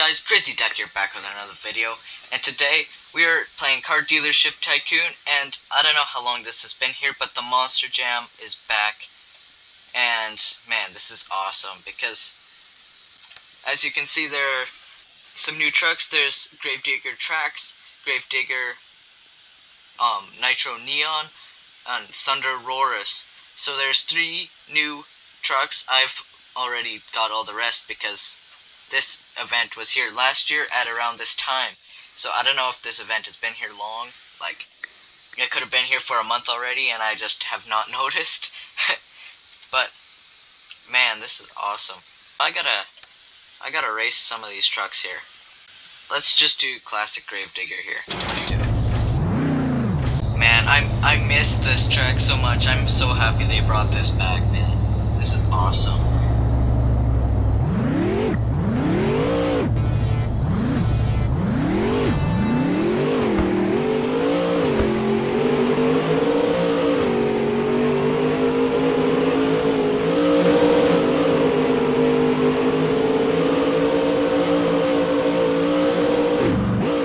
guys, Crazy Duck here back with another video, and today we are playing Car Dealership Tycoon, and I don't know how long this has been here, but the Monster Jam is back, and man, this is awesome, because as you can see there are some new trucks, there's Gravedigger Tracks, Gravedigger um, Nitro Neon, and ThunderROARus, so there's three new trucks, I've already got all the rest because this event was here last year at around this time. So I don't know if this event has been here long. Like, it could have been here for a month already and I just have not noticed. but, man, this is awesome. I gotta, I gotta race some of these trucks here. Let's just do classic Gravedigger here. Let's do it. Man, I I missed this track so much. I'm so happy they brought this back, man. This is awesome.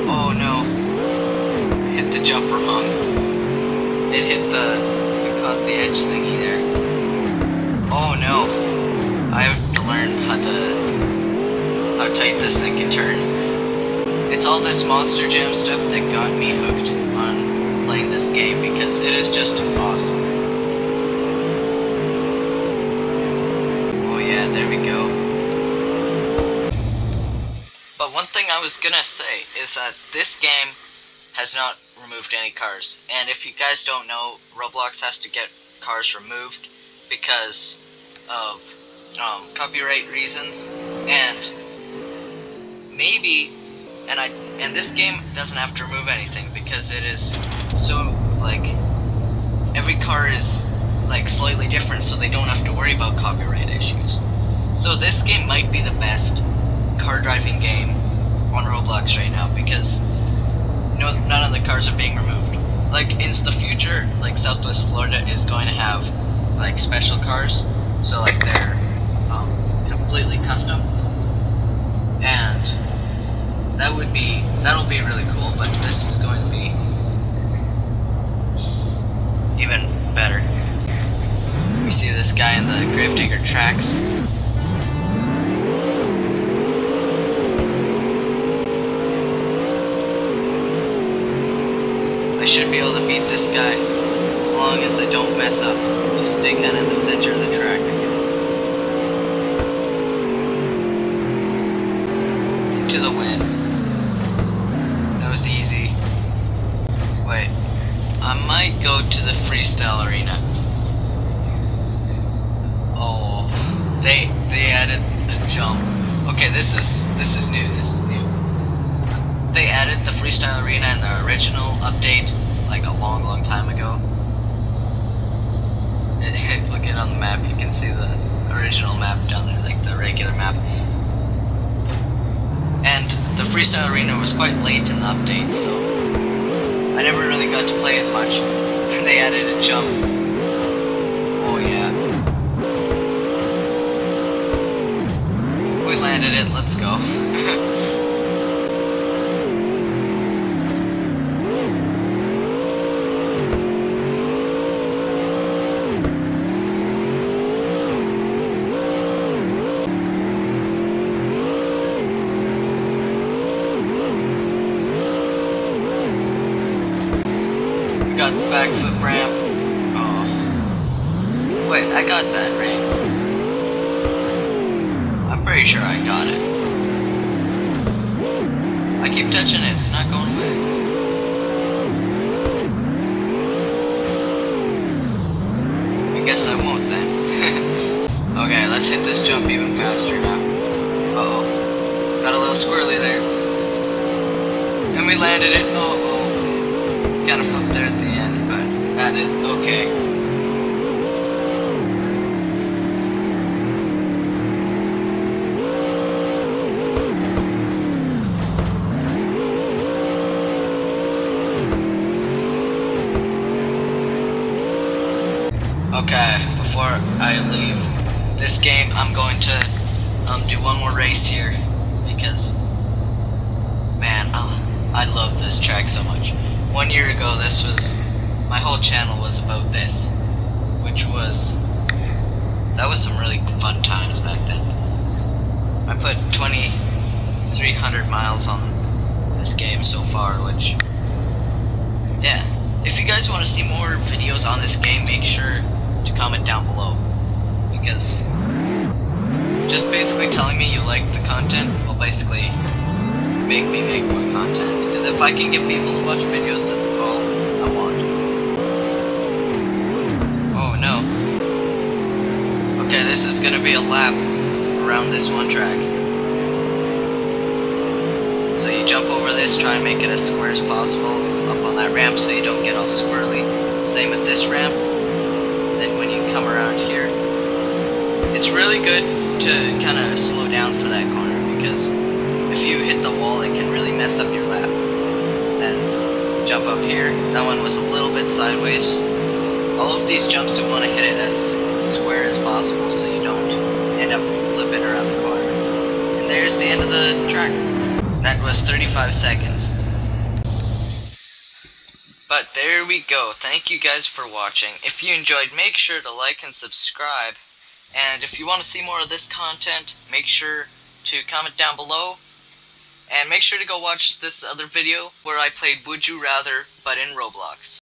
Oh no. Hit the jump wrong. It hit the it caught the edge thingy there. Oh no. I have to learn how this thing can turn. It's all this Monster Jam stuff that got me hooked on playing this game because it is just awesome. Oh yeah, there we go. But one thing I was gonna say is that this game has not removed any cars. And if you guys don't know, Roblox has to get cars removed because of um, copyright reasons. And maybe, and I, and this game doesn't have to remove anything because it is so like every car is like slightly different, so they don't have to worry about copyright issues. So this game might be the best car driving game on Roblox right now because no, none of the cars are being removed. Like in the future, like Southwest Florida is going to have like special cars, so like they're um, completely custom, and that would be that'll be really cool. But this is going to be even better. We see this guy in the Gravedigger tracks. I should be able to beat this guy as long as I don't mess up. Just stay kind of in the center of the track, I guess. Into the wind. That was easy. Wait, I might go to the freestyle arena. Oh, they they added a jump. Okay, this is this is new. This is new they added the freestyle arena in the original update like a long long time ago look at on the map you can see the original map down there like the regular map and the freestyle arena was quite late in the update so I never really got to play it much. And they added a jump. Oh yeah. We landed it. Let's go We got the backflip ramp. Oh. Wait, I got that ramp. I'm pretty sure I got it. I keep touching it, it's not going away. I guess I won't then. okay, let's hit this jump even faster now. Uh oh. Got a little squirrely there. And we landed it. Oh, oh kind of flipped there at the end, but that is okay. Okay, before I leave this game, I'm going to um, do one more race here because man, I I love this track so much. One year ago, this was my whole channel was about this, which was that was some really fun times back then. I put 2,300 miles on this game so far, which yeah. If you guys want to see more videos on this game, make sure comment down below because just basically telling me you like the content will basically make me make more content. Because if I can get people to watch videos, that's all I want. Oh no. Okay, this is gonna be a lap around this one track. So you jump over this, try and make it as square as possible up on that ramp so you don't get all swirly. Same with this ramp. Come around here, it's really good to kind of slow down for that corner because if you hit the wall, it can really mess up your lap. Then jump up here. That one was a little bit sideways. All of these jumps, you want to hit it as square as possible so you don't end up flipping around the corner. And there's the end of the track. That was 35 seconds. But there we go. Thank you guys for watching. If you enjoyed, make sure to like and subscribe. And if you want to see more of this content, make sure to comment down below. And make sure to go watch this other video where I played Would You Rather, but in Roblox.